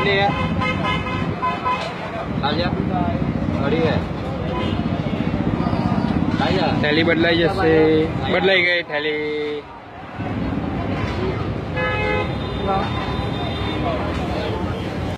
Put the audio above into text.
कितनी है। आजा खड़ी है। थैली बदलाई जैसे। बदलाई गई थैली